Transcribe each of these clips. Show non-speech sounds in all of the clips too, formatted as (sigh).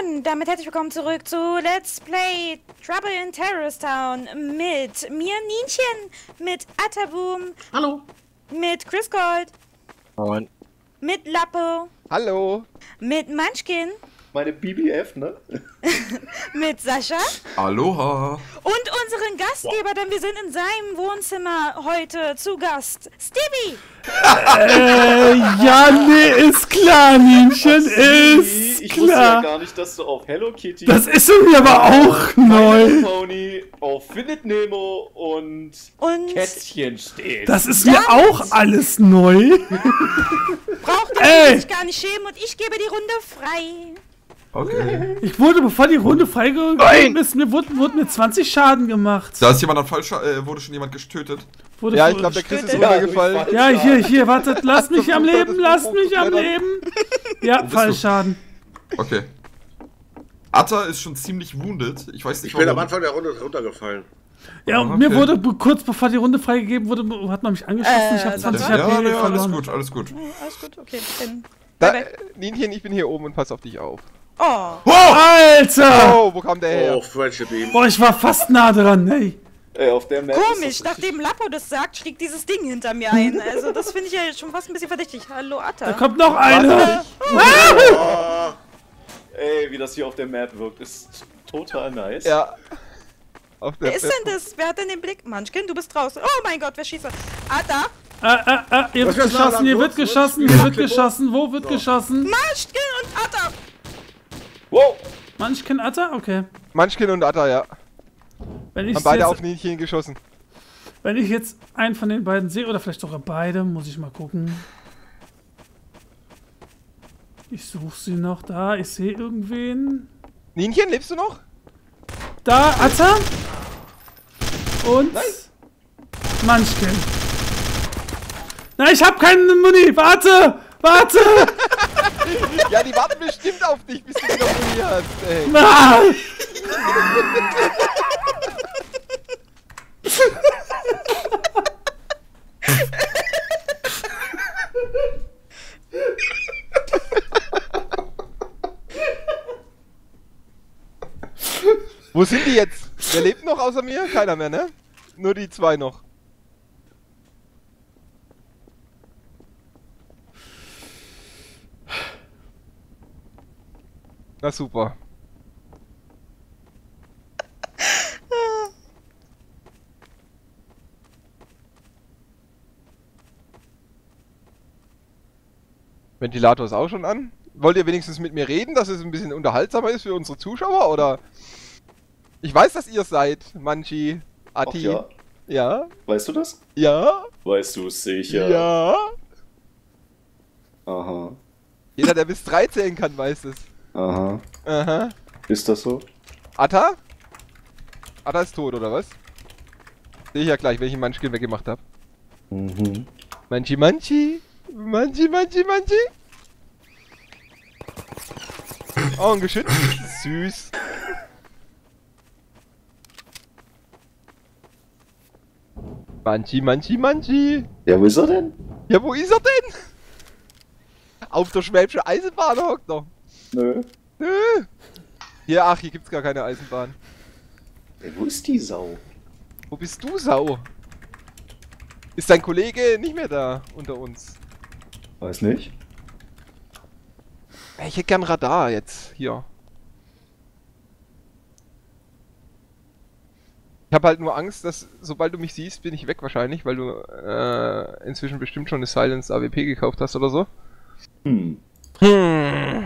Und damit herzlich willkommen zurück zu Let's Play Trouble in Terrorist Town mit mir Nienchen, mit Ataboom, Hallo. mit Chris Gold, Moin. mit Lappo, Hallo. mit Munchkin, Meine BBF, ne? (laughs) mit Sascha Aloha. und unseren Gastgeber, denn wir sind in seinem Wohnzimmer heute zu Gast. Stevie! Äh, ja, nee, ist klar, Nienchen, ist ich wusste ja klar. gar nicht, dass du auf Hello Kitty, Das ist irgendwie aber auch neu. Pony, auf Findet Nemo und Und Kätzchen stehst. Das ist mir auch alles neu. braucht ihr sich gar nicht schämen und ich gebe die Runde frei. Okay. (laughs) Ich wurde, bevor die Runde freigegeben ist, mir wurden, wurden mir 20 Schaden gemacht. Da ist jemand an falscher, äh, wurde schon jemand getötet. Wurde Ja, ich glaube, der Chris ist runtergefallen. Ja, hier, hier, wartet, lasst mich am Leben, lasst mich am. Leben. (laughs) Ja? Fallschaden. Okay. Atta ist schon ziemlich wounded. Ich weiß nicht Ich bin am. Anfang der Runde runtergefallen. Ja, und Okay. mir wurde kurz bevor die Runde freigegeben wurde, hat man mich angeschossen. ich habe Äh, 20 das- Ja, HP ja, alles gut, alles gut. Oh, alles gut, okay. Dann Da, äh, Nienchen, ich bin hier oben und pass auf dich auf. Oh, Alter! Oh, wo kam der her? Oh, Friendship Beam. Boah, ich war fast nah dran, ey. Ey, auf der Map komisch, das nachdem Lappo das sagt, schlägt dieses Ding hinter mir ein. Also das finde ich ja schon fast ein bisschen verdächtig. Hallo Atta. Da kommt noch eine. Oh, Ey, wie das hier auf der Map wirkt, ist total nice. Ja. Auf der Wer ist denn das? Wer hat denn den Blick? Munchkin, du bist draußen. Oh mein Gott, wer schießt da? Ah, da. Ah, ah, ah, hier Was wird das geschossen, hier wird geschossen, hier wird geschossen. Wo wird So. geschossen? Munchkin Atta. Wow! Munchkin Atta? Okay. Munchkin und Atta, ja. Wenn ich, Haben beide jetzt, auf Nienchen geschossen. wenn ich jetzt einen von den beiden sehe, oder vielleicht sogar beide, muss ich mal gucken. Ich suche sie noch da. Ich sehe irgendwen. Nienchen, lebst du noch? Da, Atta. Und Munchkin. Nein, ich habe keine Muni. Warte! Warte! (laughs) (laughs) Ja, die warten bestimmt auf dich, bis du wieder Muni hast. Ey. Wo sind die jetzt? Wer lebt noch außer mir? Keiner mehr, ne? Nur die zwei noch. Na super. (laughs) Ventilator ist auch schon an. Wollt ihr wenigstens mit mir reden, dass es ein bisschen unterhaltsamer ist für unsere Zuschauer, oder? Ich weiß, dass ihr es seid, Manchi, Ati. ja, Ja? weißt du das? Ja? Weißt du es sicher? Ja? Aha, Jeder, der bis 3 zählen kann, weiß es. Aha. Aha. Ist das so? Atta? Atta ist tot, oder was? Sehe ich ja gleich, wenn ich den Munchkin weggemacht habe. Mhm. Manchi, Manchi. Manchi, Manchi, Manchi. Oh, ein Geschütz. (laughs) Süß. Manchi, Manchi, Manchi. Ja, wo ist er denn? Ja, wo ist er denn? Auf der Schwäbische Eisenbahn hockt er. Nö. Nö. Hier, ach, hier gibt's gar keine Eisenbahn. Ey, wo ist die Sau? Wo bist du, Sau? Ist dein Kollege nicht mehr da unter uns? Weiß nicht. Ey, Ich hätte gern Radar jetzt hier. Ich habe halt nur Angst, dass sobald du mich siehst, bin ich weg wahrscheinlich, weil du äh, inzwischen bestimmt schon eine Silence AWP gekauft hast oder so. Hm. Hm.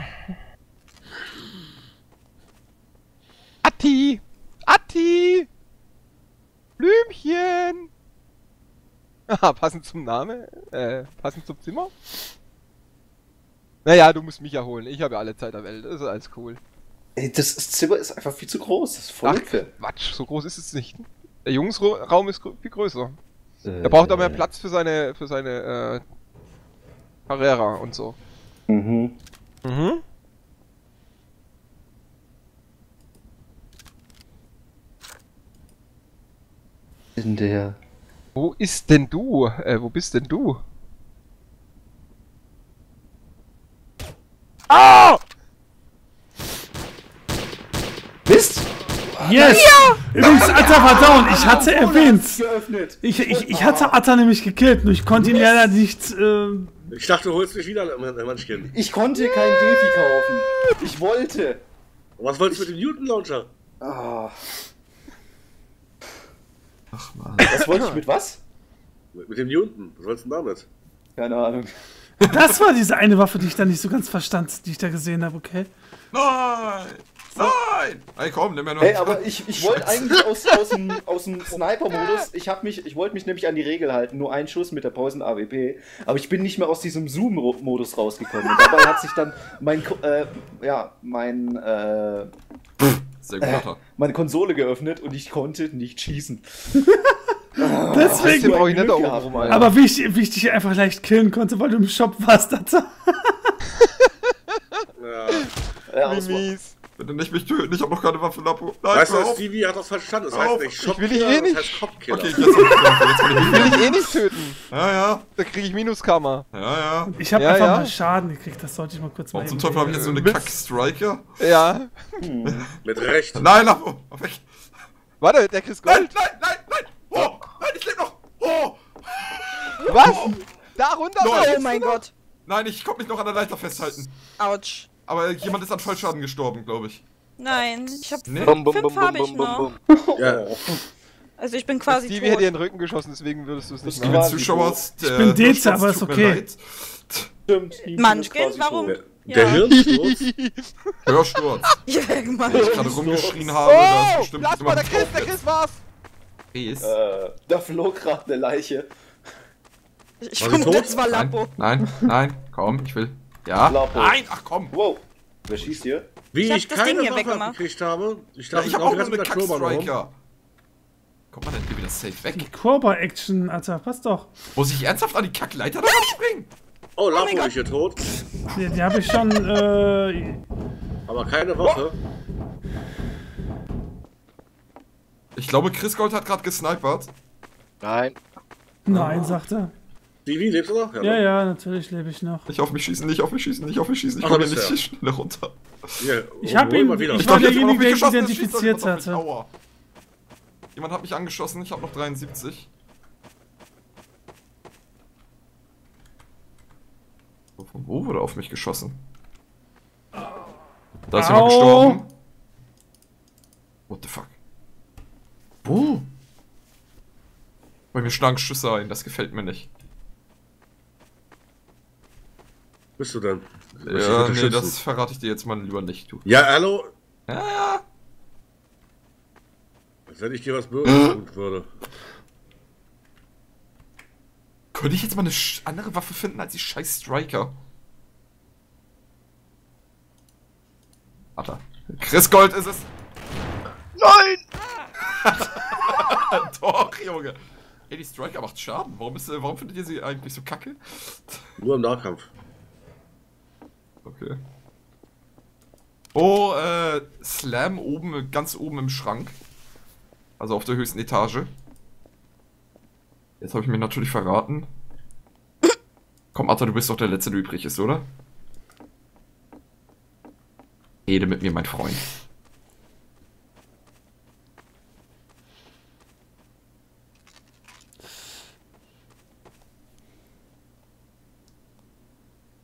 (laughs) Aha, passend zum Namen, äh, passend zum Zimmer. Naja, du musst mich ja holen. Ich habe ja alle Zeit der Welt. Das ist alles cool. Ey, das Zimmer ist einfach viel zu groß. Das ist voll Ach. Quatsch, so groß ist es nicht. Der Jungsraum ist viel größer. Äh, Er braucht aber mehr Platz für seine, für seine, äh, Carrera und so. Mhm. Mhm. In der. Wo ist denn du? Äh, wo bist denn du? Ah! Yes! Übrigens, Atta war down. Ich hatte erwähnt. Ich, ich, ich hatte Atta nämlich gekillt, nur ich konnte ihn leider nicht. Äh, Ich dachte, du holst mich wieder, Manchkin. Ich konnte kein Defi kaufen. Ich wollte. Was wolltest du mit dem Newton Launcher? Ah, Ach man. was wollte ich mit was? Mit, mit dem Newton. Was wolltest du denn damit? Keine Ahnung. das war diese eine Waffe, die ich da nicht so ganz verstand, die ich da gesehen habe, okay? Nein! Nein! Ey, komm, nimm mir noch Hey, aber ich, ich wollte eigentlich aus, aus dem, (laughs) aus dem Sniper-Modus, ich, hab mich, ich wollte mich nämlich an die Regel halten, nur ein Schuss mit der Poison AWP, aber ich bin nicht mehr aus diesem Zoom-Modus rausgekommen. Und dabei hat sich dann mein, Ko- äh, ja, mein, äh, Sehr gut, Alter. meine Konsole geöffnet und ich konnte nicht schießen. (laughs) Deswegen. Brauche ich nicht da oben rum, Alter. Alter. Aber wie ich, wie ich dich einfach leicht killen konnte, weil du im Shop warst, (laughs) Atta. Ja. Ja, Wie mies. Bitte nicht mich töten, ich hab noch keine Waffe, Lapo. Nein, Weißt du. Stevie hat das verstanden. Das Hör heißt nicht Ich will dich Shopkiller, eh nicht. das heißt Copkiller. Okay, jetzt hab ich will ich Will ich eh nicht töten. Ja, ja, Da kriege ich Minuskammer. ja, ja. Ich habe Ja, einfach ja. mal Schaden gekriegt, das sollte ich mal kurz Warum mal zum Teufel habe ich jetzt so eine. Kack-Striker? Ja. Mit Recht. (laughs) Nein, Lapo, weg. Warte, der Chris Nein, Gold. nein, nein, nein! Oh, nein, ich lebe noch! Oh! Was? Da runter? Nein. Oh mein Gott. Nein, ich konnte mich noch an der Leiter festhalten. Autsch. Aber jemand ist an Vollschaden gestorben, glaube ich. Nein, ich hab Nee. fünf, fünf habe ich noch. (laughs) Ja. Also ich bin quasi Stevie tot. hätte dir in den Rücken geschossen, deswegen würdest du es nicht machen. Zuschauer, so. der bin Hirnsturz aber ist okay. Stimmt. Ist Munchkin, warum? Der, der Hirnsturz. (laughs) Hörsturz. (laughs) Ja, Mann. Ich gerade rumgeschrien habe, Oh! bestimmt Lass mal, der Chris, der Chris war's! Chris. Äh, da flog gerade eine Leiche. Ich vermute, das war. Nein, nein, nein, komm, ich will. Ja? Lapo. Nein, ach komm. Wow. Wer schießt hier? Wie Ich ich, das Ding keine hier Waffe abgekriegt habe. Ich Ja, darf ich ich habe auch auch die mit der. Kack-Striker. Kommt man denn hier wieder safe weg? Cobra-Action, Atta, passt doch. Muss ich ernsthaft an die Kackleiter da springen? Oh, Lapo mein Gott. ist hier tot. Die, die habe ich schon, äh, Aber keine Waffe. Ich glaube, Chris Gold hat gerade gesnipert. Nein. nein, sagt er. Stevie, lebst du noch? Ja, ne? ja, natürlich lebe ich noch. Nicht auf mich schießen, nicht auf mich schießen, nicht auf mich schießen. Ich komme nicht hier schnell (laughs) runter. Hier, Ich hab hol ihn- mal wieder. ich war jemand derjenige, der ihn schießt identifiziert jemand mich. hatte. Aua. Jemand hat mich angeschossen, ich habe noch 73. So, Von wo wurde auf mich geschossen? Da ist jemand Au. gestorben. What the fuck? Wo? Bei mir schlagen Schüsse ein, das gefällt mir nicht. Bist du ich Ja, nee, das verrate ich dir jetzt mal lieber nicht, du. Ja, hallo? Ja, ja. Als wenn ich dir was Böses tun würde. Könnte ich jetzt mal eine andere Waffe finden als die scheiß Striker? Alter. Chris Gold ist es. Nein! (laughs) Doch, Junge. Ey, die Striker macht Schaden. Warum, ist, äh, warum findet ihr sie eigentlich so kacke? Nur im Nahkampf. Okay. Oh, äh, Slam oben, ganz oben im Schrank. Also auf der höchsten Etage. Jetzt habe ich mir natürlich verraten. Komm, Atta, du bist doch der Letzte, der übrig ist, oder? Rede mit mir, mein Freund.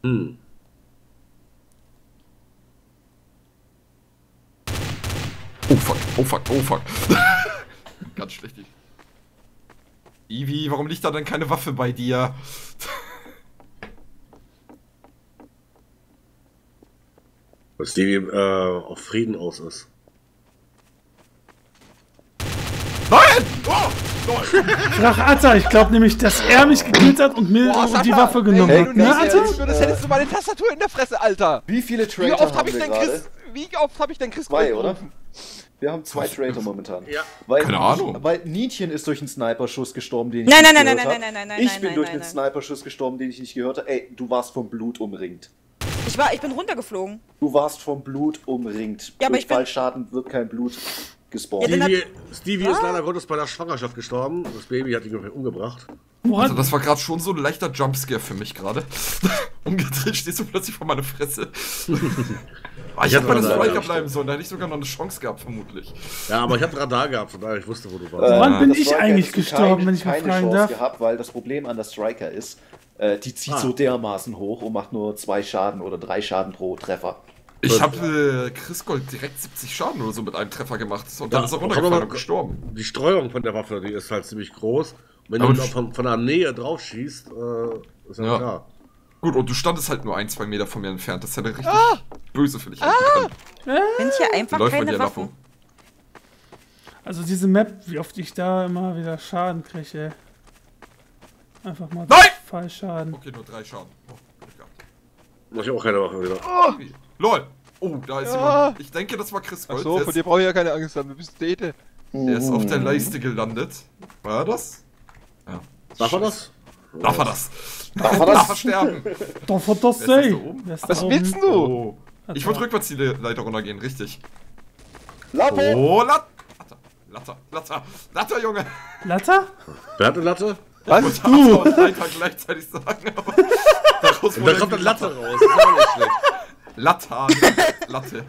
Hm. Oh fuck, oh fuck, oh fuck. (laughs) Ganz schlecht. Ivi, warum liegt da denn keine Waffe bei dir? (laughs) Weil Stevie äh, auf Frieden aus ist. Nein! Oh! Frag Atta, ich glaube nämlich, dass er mich gekillt hat und mir Boah, und die Waffe genommen ey, hat. Ne, Atta? würdest, hättest du meine Tastatur in der Fresse, Alter! Wie viele Wie Traitor oft haben habe ich denn? Chris... Wie oft habe ich denn Chris Zwei, oder? Wir haben zwei Traitor momentan. Ja. Weil, Keine Ahnung. Weil Nietchen ist durch einen Sniper-Schuss gestorben, den ich Nein, nicht nein, nein, gehört nein, hab. nein, nein, nein, Ich nein, bin nein, durch nein, einen nein. Sniper-Schuss gestorben, den ich nicht gehört habe. Ey, du warst vom Blut umringt. Ich war, ich bin runtergeflogen. Du warst vom Blut umringt. Ja, aber durch ich Fallschaden wird kein Blut gespawnt. Ja, Stevie, Stevie ist leider Gottes bei der Schwangerschaft gestorben. Das Baby hat ihn umgebracht. Also Woran? das war gerade schon so ein leichter Jumpscare für mich gerade. (laughs) Umgedreht stehst du plötzlich vor meiner Fresse. Ah, (laughs) ich Ich hätte der Radar Striker bleiben sollen, da hätte ich sogar noch eine Chance gehabt, vermutlich. Ja, aber ich hab Radar gehabt, von daher ich wusste, wo du Äh, warst. Woran bin das ich Striker eigentlich gestorben, keine- wenn ich mal keine fragen Chance darf? gehabt, weil das Problem an der Striker ist, äh, die zieht Ah. so dermaßen hoch und macht nur zwei Schaden oder drei Schaden pro Treffer. Ich habe äh, Chris Gold direkt 70 Schaden oder so mit einem Treffer gemacht. Und dann Ja, ist er runtergefallen mal- und gestorben. Die Streuung von der Waffe, die ist halt ziemlich groß. Wenn Aber du von, von der Nähe drauf schießt, äh, ist ja, Ja. klar. Gut, und du standest halt nur ein, zwei Meter von mir entfernt. Das hätte richtig Ah! böse für dich enden können. Sind hier einfach Läuft bei keine dir, Waffen. Also diese Map, wie oft ich da immer wieder Schaden kriege. Einfach mal Nein! Fallschaden. Okay, nur drei Schaden. Oh. Mach ich auch keine Waffe wieder. Wie? LOL! Oh, da ist Ja. jemand. Ich denke, das war Chris Gold. Achso, von ist, dir brauche ich ja keine Angst haben, du bist Dete. der ist auf der Leiste gelandet. War er das? Ja. Darf er das? Darf er (laughs) das? Darf er das? Darf er sterben? Doch, von das Wer ist das sei. da oben? Wer ist da Was willst du? Oh. Ich wollte rückwärts die Le- Leiter runtergehen, richtig. Lapo! Oh, Lat Latter, Latter, Latter, Latter, Junge! Latter? Wer hat eine Latte? Was? Ich Latter und Leiter gleichzeitig sagen, aber daraus Und wurde da kommt eine Latte raus. Das ist auch nicht schlecht. Latter, Latte.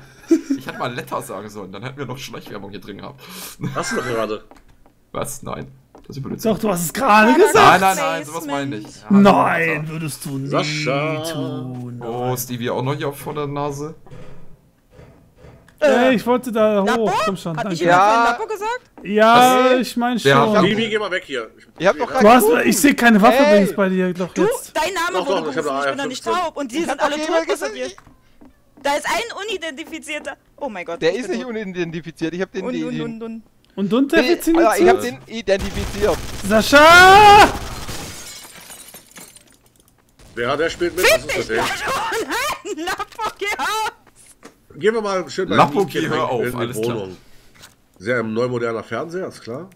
Ich hätte mal Letter sagen sollen, dann hätten wir noch Schleichwerbung hier drin gehabt. Hast du doch gerade. Was? Nein. Das Blödsinn. Doch, du hast es gerade gesagt. Nein, nein, nein, sowas meine ich nicht. Ja, Nein, würdest du nie Sascha. tun. Oh, Stevie auch noch hier vor der Nase. Ey, ich wollte da Lapo? hoch. Komm schon, Hat jemand Ja. Lapo gesagt? Ja, ich meine schon. Lapo? Bibi, geh mal weg hier. Ich- Ihr habt doch Du hast, ich sehe keine Waffe Ey. übrigens bei dir doch Du, jetzt. dein Name Doch, wurde doch, ich hab gerufen, da ich bin noch nicht 15. taub. Und die Ich sind hab alle doch tot, gesagt, Da ist ein unidentifizierter. Oh mein Gott. Der ich ist nicht unidentifiziert, ich hab den... Un, un, un, un. Und Nee, definiert Alter, ich hab den identifiziert. Sascha! Wer der spielt mit? Ist das denn? Oh nein, Lapo, geh auf! Gehen wir mal schön bei Lapo, Nienchen geh, hör auf, in die alles klar. Wohnung. Sehr neumoderner Fernseher, ist klar.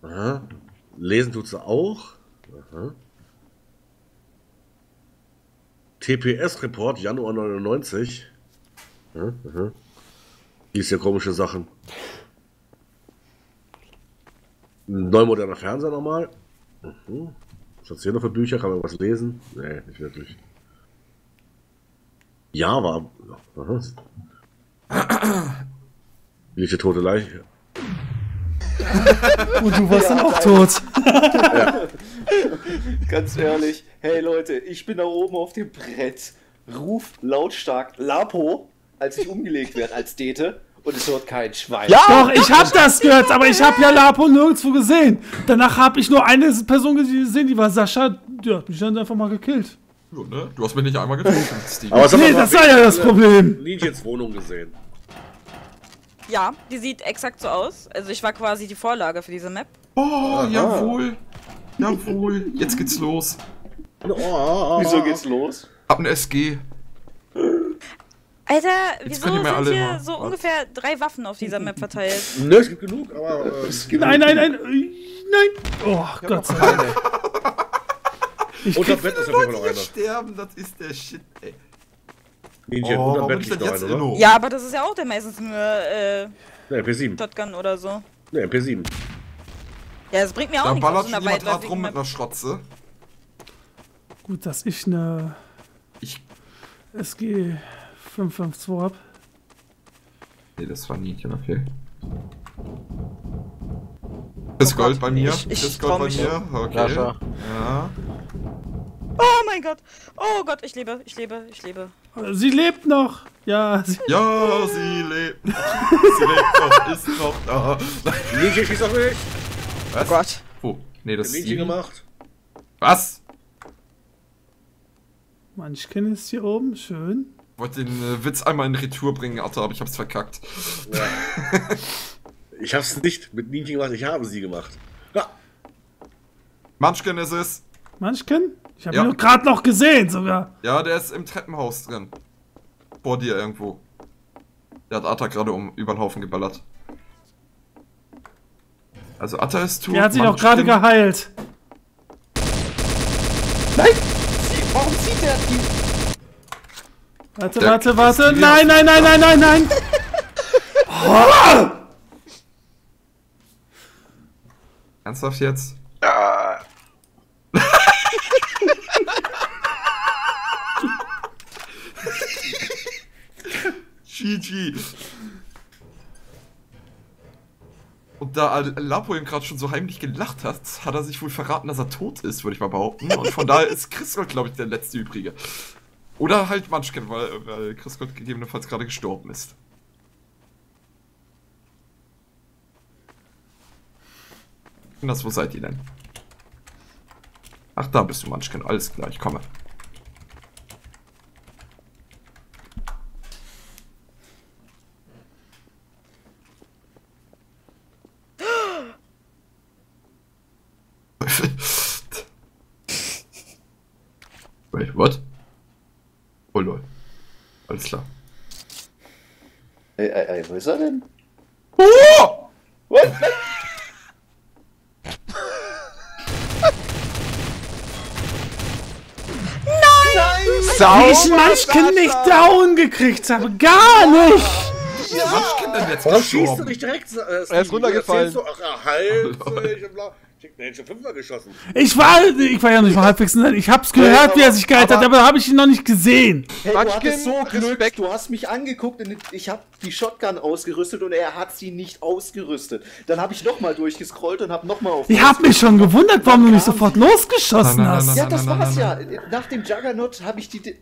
Aha. Lesen tut sie auch. Aha. TPS-Report Januar 99. Aha, aha. Liest ja komische Sachen. Neumoderner Fernseher nochmal. Mhm. Was hat's hier noch für Bücher? Kann man was lesen? Nee, nicht wirklich. Java. Liegt die tote Leiche. (laughs) Und du warst dann auch tot. (laughs) Ganz ehrlich, hey Leute, ich bin da oben auf dem Brett, ruf lautstark Lapo, als ich umgelegt werde als Dete und es hört kein Schwein. Ja! Doch, ich hab das gehört, aber ich hab ja Lapo nirgendwo gesehen. Danach hab ich nur eine Person gesehen, die war Sascha. Die hat mich dann einfach mal gekillt. Ja, ne? Du hast mich nicht einmal getroffen. (laughs) Aber sag Nee, das war ja das Problem. Ninjens Wohnung gesehen. Ja, die sieht exakt so aus. Also ich war quasi die Vorlage für diese Map. Oh, jawohl. Jawohl. Jetzt geht's los. Oh, Wieso geht's los? Hab ein SG. Alter, wieso sind hier mal- so was? ungefähr drei Waffen auf dieser Map verteilt? (laughs) Ne, es gibt genug, aber. Äh, Nein, nein, nein. Nein. Oh, Gott sei Dank. (laughs) Ich unter Bett ist auf jeden Fall noch einer. sterben, das ist der Shit, ey. Ninja, Oh, unter Bett liegt noch einer, oder? Ja, aber das ist ja auch der meistens nur äh, Ne, MP7. Shotgun oder so. Ne, MP7. Ja, das bringt mir auch Da nichts auf ballert schon jemand weitläufigen rum mit einer Schrotze. gut, dass ich eine Ich. SG 552 hab. Nee, das war Nietchen, okay. Das Gold bei mir. Ich- ich das Gold bei mir. Okay. Ja. Oh mein Gott. Oh Gott, ich lebe, ich lebe, ich lebe. Sie lebt noch. Ja, sie, Ja, sie lebt. sie lebt noch, ist noch da. Ninja schießt auf mich. Was? Gott. Oh, nee, das ist gemacht. Was? Manchken ist hier oben. Schön. Wollte den äh, Witz einmal in Retour bringen, Alter, aber ich hab's verkackt. (laughs) Ich hab's nicht mit Ninja gemacht, ich habe sie gemacht. Ja, Munchkin ist es. Manchken? Ich habe Ja. ihn gerade noch gesehen sogar. Ja, der ist im Treppenhaus drin. Vor dir irgendwo. Der hat Atta gerade um über den Haufen geballert. Also Atta ist tot. Er hat sich auch Munchkin- gerade geheilt. Nein! Warum zieht der die? Warte, Der- warte, warte. Nein, nein, nein, nein, nein, nein. (laughs) Ernsthaft jetzt? GG. (laughs) Und da Lapo ihm gerade schon so heimlich gelacht hat, hat er sich wohl verraten, dass er tot ist, würde ich mal behaupten. Und von daher ist Chris Gott, glaube ich, der letzte Übrige. Oder halt Munchkin, weil, weil Chris Gott gegebenenfalls gerade gestorben ist. Und das, wo seid ihr denn? Ach, da bist du, Munchkin. Alles klar, ich komme. Wait, what? Oh lol. Alles klar. Ey, ey, ey, wo ist er denn? Oh! What? Wie ich Munchkin nicht down gekriegt habe. Gar nicht! Wie ist Munchkin denn jetzt Warum schießt du gestorben? nicht direkt? Äh, Er ist runtergefallen. Du, ach, halt, (laughs) ich hab bla- ich hab den schon fünfmal geschossen. Ich war, ich war ja nicht mal halbwegs, ich hab's gehört, wie er sich gehalten hat, aber da habe ich ihn noch nicht gesehen. Hey, du hattest so Glück, Respekt. du hast mich angeguckt und ich habe die Shotgun ausgerüstet und er hat sie nicht ausgerüstet. Dann habe ich nochmal durchgescrollt und habe nochmal auf... Ich hab mich schon gewundert, warum du nicht sofort losgeschossen hast. Ja, das war's ja. Nach dem Juggernaut habe ich die... die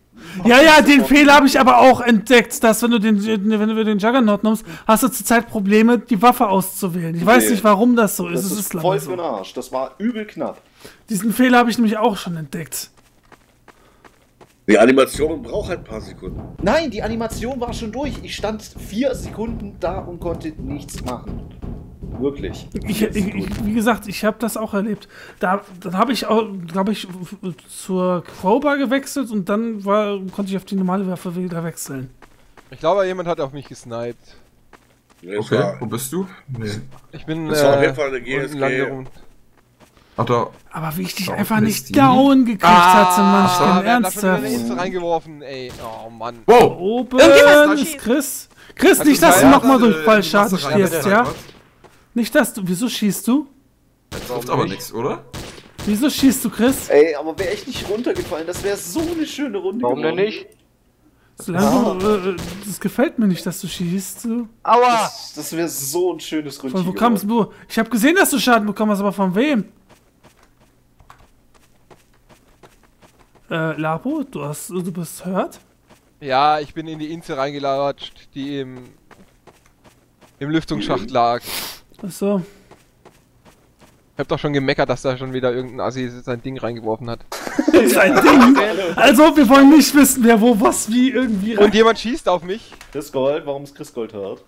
Ja, ja, den Fehler habe ich aber auch entdeckt, dass wenn du den, wenn du den Juggernaut nimmst, hast du zurzeit Probleme, die Waffe auszuwählen. Ich weiß nicht, warum das so ist. Das es ist ist voll für den so. Arsch. Das war übel knapp. Diesen Fehler habe ich nämlich auch schon entdeckt. Die Animation braucht halt ein paar Sekunden. Nein, die Animation war schon durch. Ich stand vier Sekunden da und konnte nichts machen. Wirklich. Ich, ich, wie gesagt, ich habe das auch erlebt. Da, dann habe ich auch, glaube ich, zur Crowbar gewechselt und dann war, konnte ich auf die normale Waffe wieder wechseln. Ich glaube, jemand hat auf mich gesniped. Okay, war- wo bist du? Nee. Ich bin Das war auf äh, jeden Fall eine GSG. Ach, da. Aber wie ich dich einfach nicht down gekriegt hatte, Ah, Mann, haben da schon wieder ernsthaft. eine Insel reingeworfen, ey. Oh Mann. Wow! Oben ist. Chris. Chris, nicht, dass du nochmal durch Fallschaden stehst, ja? Nicht, dass du. Wieso schießt du? Trifft aber nichts, oder? Wieso schießt du, Chris? Ey, aber wäre ich nicht runtergefallen, das wäre so eine schöne Runde Warum denn nicht? Solange du, äh, das gefällt mir nicht, dass du schießt. Du. Aua! Das, das wäre so ein schönes Rundchen Von wo kamst du? Ich habe gesehen, dass du Schaden bekommen hast, aber von wem? Äh, Lapo, du hast, du bist hört? Ja, ich bin in die Insel reingelatscht, die im, im Lüftungsschacht lag. Achso. Ich hab doch schon gemeckert, dass da schon wieder irgendein Assi sein Ding reingeworfen hat. (laughs) Sein Ding. Also, wir wollen nicht wissen, wer wo was wie irgendwie rein. Und jemand schießt auf mich. Chris Gold, warum ist Chris Gold hart?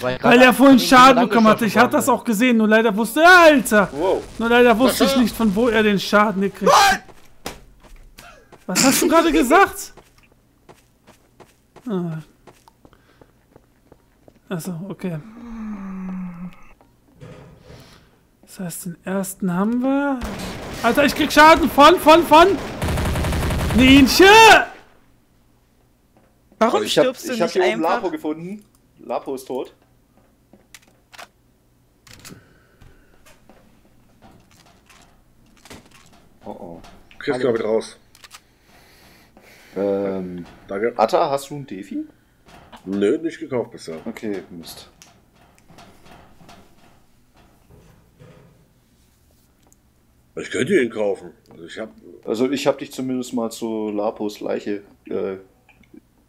Weil er vorhin Schaden bekommen hatte. Ich hatte das auch gesehen, nur leider wusste er, Alter. Wow. Nur leider wusste ich nicht, von wo er den Schaden gekriegt hat. Was hast du gerade gesagt? Ah. Achso, okay. Das heißt, den ersten haben wir. Alter, ich krieg Schaden von, von, von. Nienchen! Warum ich habe stirbst du ich hab nicht hier oben einfach? Lapo gefunden. Lapo ist tot. Oh oh. Chris, glaube ich, raus. Ähm, Danke. Atta, hast du einen Defi? Nö, nicht gekauft bisher. Okay, Mist. Ich könnte ihn kaufen. Also ich hab. Also ich habe dich zumindest mal zu Lapos Leiche, äh,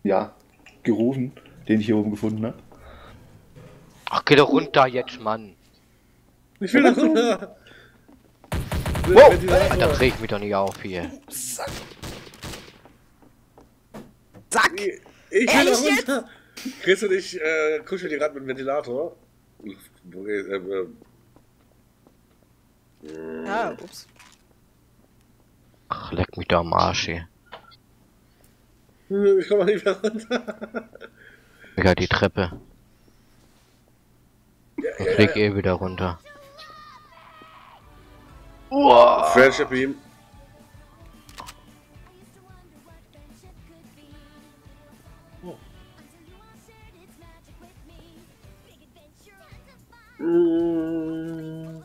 ja, gerufen, den ich hier oben gefunden habe. Ach, geh doch runter jetzt, Mann. Ich will das runter. Wow. Alter, dreh ich mich doch nicht auf hier. Zack! Ich will Ehrlich da runter. Chris und ich äh, kuscheln die gerade mit dem Ventilator. Äh, äh, Ah, ups. Ach, leck mich da am Arsch hier. (laughs) äh, ich komme nicht mehr runter. Digga, die Treppe. Ich flieg eh wieder runter. Friendship Mm.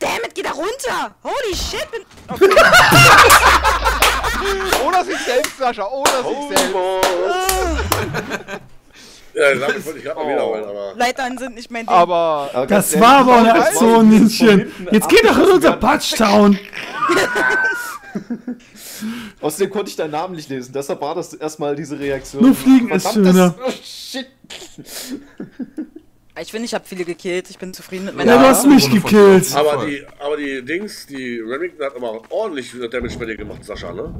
Damn it, runter! Holy shit! Bin okay. (laughs) (laughs) Sascha, oder sich selbst. (laughs) Ja, damit wollte ich gerade mal wiederholen, aber. Leitern sind nicht mein Ding. Aber Aber Das war aber eine das Aktion, Ninchen. Jetzt geht doch in unser. Patchtown. (laughs) Außerdem konnte ich deinen Namen nicht lesen, deshalb war das erstmal diese Reaktion. Nur Fliegen ist Verdammtes- schöner. Oh, shit. Ich finde, ich habe viele gekillt. Ich bin zufrieden mit meiner Ja, du hast mich gekillt. Aber die, aber die Dings, die Remington hat aber ordentlich Damage bei dir gemacht, Sascha, ne?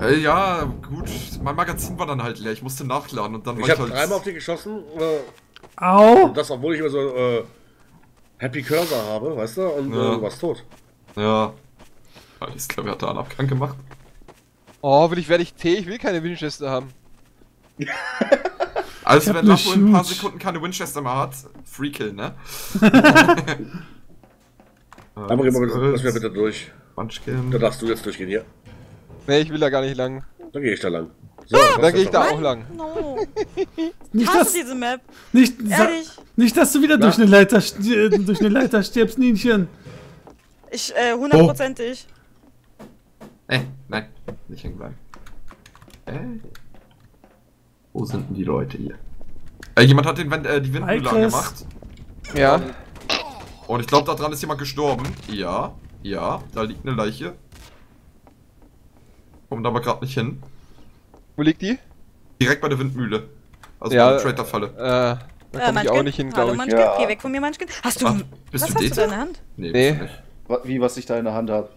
Äh, ja, gut. Mein Magazin war dann halt leer. Ich musste nachladen und dann Ich war habe ich dreimal halt. auf dich geschossen. Äh, Au. und das, obwohl ich immer so äh, Happy Cursor habe, weißt du? Und Ja. äh, du warst tot. Ja. Alles klar, wer hat da einen Abgang gemacht? Oh, will ich, werde ich T, ich will keine Winchester haben. (laughs) Also, wenn Lapo in ein paar. Sekunden keine Winchester mehr hat, Free Kill, ne? Aber bitte, lass mir bitte durch. Da Munchkin. darfst du jetzt durchgehen hier. Nee, ich will da gar nicht lang. Dann gehe ich da lang. So, Dann gehe ich da auch lang. No. (laughs) Nicht, Hasse dass, diese Map. nicht, Ehrlich. nicht, dass du wieder durch eine, Leiter, äh, durch eine Leiter stirbst, Ninchen. Ich, äh, hundertprozentig. Äh, nein, nicht hängen bleiben. Äh. Wo sind denn die Leute hier? Äh, jemand hat den äh, die Windmühle Chris. angemacht. Ja. Und ich glaube, da dran ist jemand gestorben. Ja, ja, da liegt eine Leiche. Kommen da aber gerade nicht hin. Wo liegt die? Direkt bei der Windmühle. Also Ja, bei der Traitor-Falle. Äh, da Äh, komme ich auch nicht hin, Hallo, glaube ich. Munchkin. Ja. Geh weg von mir, Munchkin. Hast du. Ach, bist was du hast du da in der Hand? Nee, Nee. Wie, was ich da in der Hand habe.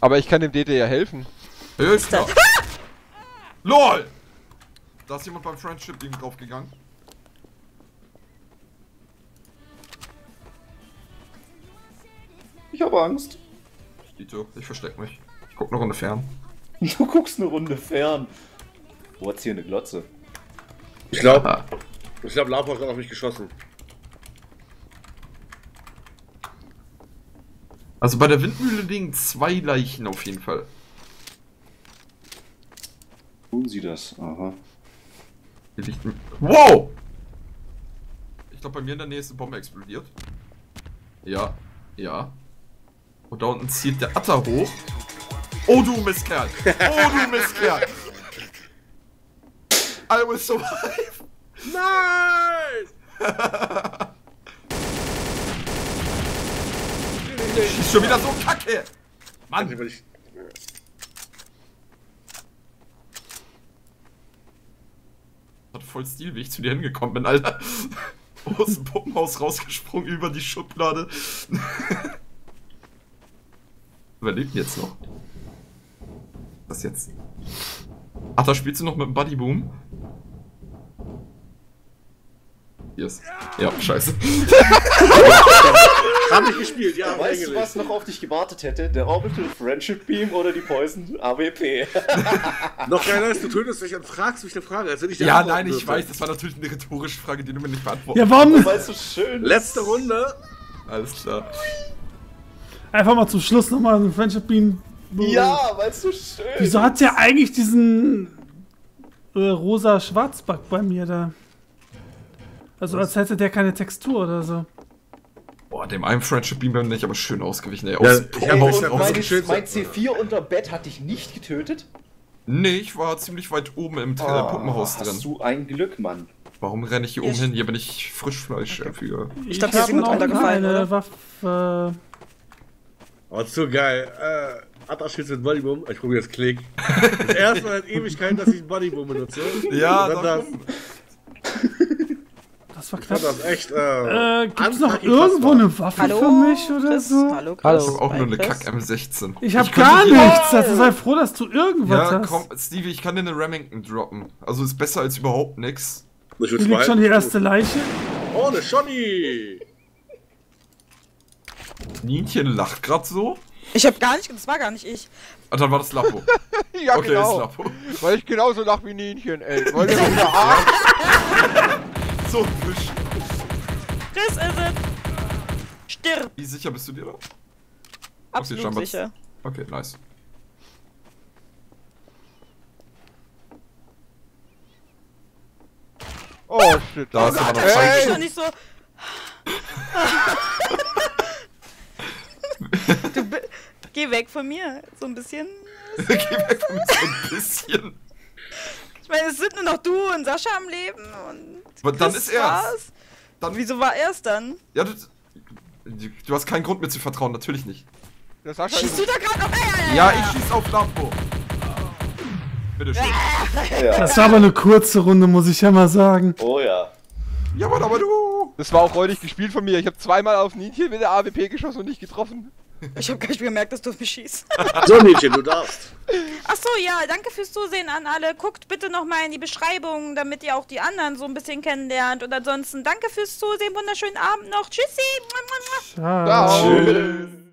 Aber ich kann dem DT ja helfen. Klar. das? (laughs) LOL! Da ist jemand beim Friendship Beam draufgegangen. Ich habe Angst. Dito, ich versteck mich. Ich guck eine Runde fern. (laughs) Du guckst eine Runde fern. Wo hat's hier eine Glotze? Ich glaube, Ah. ich glaube, Lapo hat gerade auf mich geschossen. Also bei der Windmühle liegen zwei Leichen auf jeden Fall. Tun sie das? Aha. Hier liegt ein... Wow! Ich glaube, bei mir in der Nähe ist eine Bombe explodiert. Ja, ja. Und da unten zieht der Atter hoch. Oh du Mistkerl! Oh du Mistkerl! I will survive! Nein! Ist schon wieder so kacke! Mann! Hat voll Stil, wie ich zu dir hingekommen bin, Alter. Aus dem Puppenhaus rausgesprungen über die Schublade. Wer lebt denn jetzt noch? Was jetzt? Ach, da spielst du noch mit dem Buddy Boom? Yes. Ja, scheiße. (laughs) Hab ich gespielt, ja, Weißt du, was noch auf dich gewartet hätte? Der Orbital Friendship Beam oder die Poison AWP? (laughs) Noch geiler ist, du tötest dich und fragst mich eine Frage, als wenn ich dir Ja, nein, ich weiß, das war natürlich eine rhetorische Frage, die du mir nicht beantworten Ja, warum? Weil es so schön. Letzte Runde. Alles klar. Einfach mal zum Schluss nochmal ein Friendship Beam. Ja, weil es so schön Wieso hat der eigentlich diesen äh, rosa Schwarzback bei mir da? Also als hätte der keine Textur oder so. Boah, dem einen Friendship Beam bin ich aber schön ausgewichen, ey. Ja, Aus ich und auch raus. so mein, geschützt. mein C4 unter Bett hat dich nicht getötet? Nee, ich war ziemlich weit oben im Ah, Puppenhaus drin. Hast du ein Glück, Mann. Warum renne ich hier Ja, oben hin? Hier bin ich Frischfleisch äh, für. Ich, glaub, hier ist hab jemand runtergefallen, eine oder? Waffe. Oh, zu geil. Äh, Atta schießt mit Bodyboom. Ich probiere jetzt Klick. Das erste Mal seit Ewigkeiten, dass ich Bodyboom benutze. Ja, das. Das war knapp. das echt. Äh, Äh, gibt's noch irgendwo eine Waffe Hallo? für mich oder Chris? so? Hallo, Chris. Hallo. Ich hab auch nur eine Chris. Kack M16. Ich hab gar nichts. Also sei froh, dass du irgendwas Ja, hast. komm, Stevie, ich kann dir eine Remington droppen. Also ist besser als überhaupt nix. Ich liegt schon die erste Leiche. Oh, eine Shonny! Nienchen lacht grad so. Ich hab gar nicht, das war gar nicht ich. Ah, dann war das Lapo. (laughs) Ja, Okay, ist genau. Lapo. Weil ich genauso lach wie Nienchen, ey. Wollt ihr mich (laughs) verarschen? So ein Fisch. Chris ist es. Stirb. Wie sicher bist du dir da? Absolut scheinbar- sicher. Okay, nice. Oh, shit. Da ist aber noch Ich Ey, doch nicht so. Du Geh weg von mir. So ein bisschen. (laughs) Geh weg von mir so ein bisschen. Ich meine, es sind nur noch du und Sascha am Leben und. Aber dann ist er's. war's. Dann, Wieso war er es dann? ja, du, du hast keinen Grund mir zu vertrauen, natürlich nicht. Der Sascha Schießt du da gerade auf? Ja, ich schieß auf Lampo. Bitte schön. Ja. Das war aber eine kurze Runde, muss ich ja mal sagen. Oh ja. Ja, Mann, aber du. das war auch räudig gespielt von mir. Ich habe zweimal auf Nienchen mit der AWP geschossen und nicht getroffen. Ich habe gar nicht gemerkt, dass du auf mich schießt. So, Mädchen, du darfst. Achso, ja, danke fürs Zusehen an alle. Guckt bitte nochmal in die Beschreibung, damit ihr auch die anderen so ein bisschen kennenlernt. Und ansonsten danke fürs Zusehen. Wunderschönen Abend noch. Tschüssi. Ja. Ciao. Tschüss.